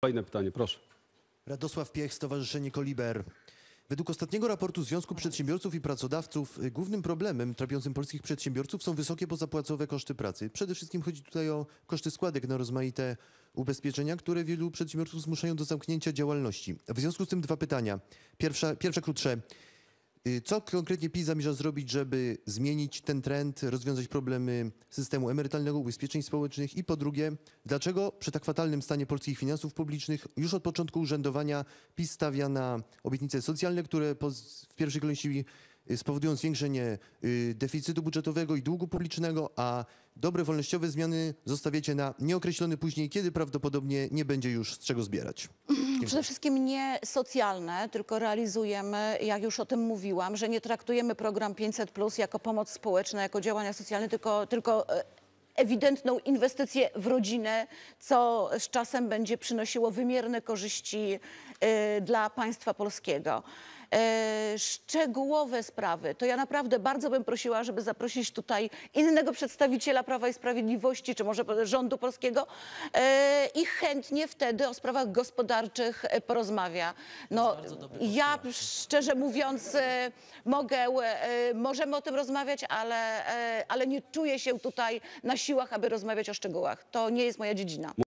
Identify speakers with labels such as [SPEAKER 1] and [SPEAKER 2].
[SPEAKER 1] Kolejne pytanie, proszę.
[SPEAKER 2] Radosław Piech, Stowarzyszenie Koliber. Według ostatniego raportu Związku Przedsiębiorców i Pracodawców y, głównym problemem trapiącym polskich przedsiębiorców są wysokie pozapłacowe koszty pracy. Przede wszystkim chodzi tutaj o koszty składek na rozmaite ubezpieczenia, które wielu przedsiębiorców zmuszają do zamknięcia działalności. W związku z tym dwa pytania. Pierwsza, pierwsze krótsze. Y, Co konkretnie PiS zamierza zrobić, żeby zmienić ten trend, rozwiązać problemy systemu emerytalnego, ubezpieczeń społecznych? I po drugie, dlaczego przy tak fatalnym stanie polskich finansów publicznych już od początku urzędowania PiS stawia na obietnice socjalne, które w pierwszej kolejności spowodują zwiększenie y, deficytu budżetowego i długu publicznego, a dobre wolnościowe zmiany zostawiacie na nieokreślony później, kiedy prawdopodobnie nie będzie już z czego zbierać?
[SPEAKER 3] Przede wszystkim nie socjalne, tylko realizujemy, jak już o tym mówiłam, że nie traktujemy program 500 Plus jako pomoc społeczna, jako działania socjalne, tylko, tylko e, ewidentną inwestycję w rodzinę, co z czasem będzie przynosiło wymierne korzyści e, dla państwa polskiego. E, szczegółowe sprawy, to ja naprawdę bardzo bym prosiła, żeby zaprosić tutaj innego przedstawiciela Prawa i Sprawiedliwości, czy może rządu polskiego e, i chętnie wtedy o sprawach gospodarczych e, porozmawia. No, ja szczerze mówiąc e, mogę, e, możemy o tym rozmawiać, ale, e, ale nie czuję się tutaj na siłach, aby rozmawiać o szczegółach. To nie jest moja dziedzina.